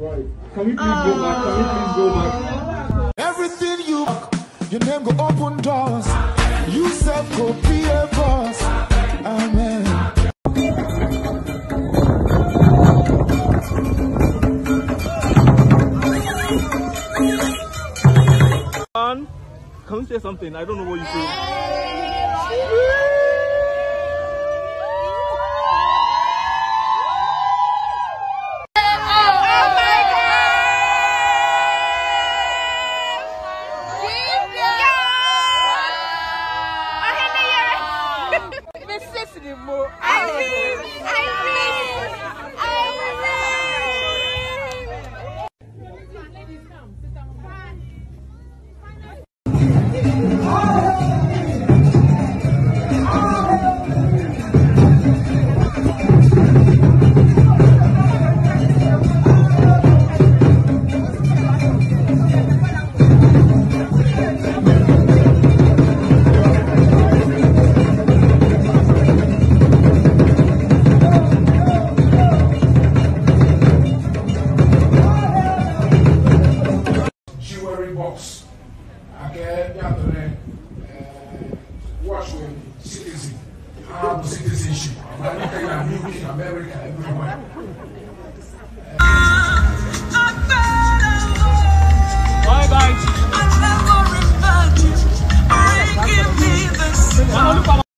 Right. Can we please go back? Can we please go back? Everything you your name go open doors. You self go be a boss. Amen. Man, can you say something? I don't know what you I, I, I, I, us ake ya mere watch with citizen have citizenship I'm looking America, UK, America, everywhere. Eh,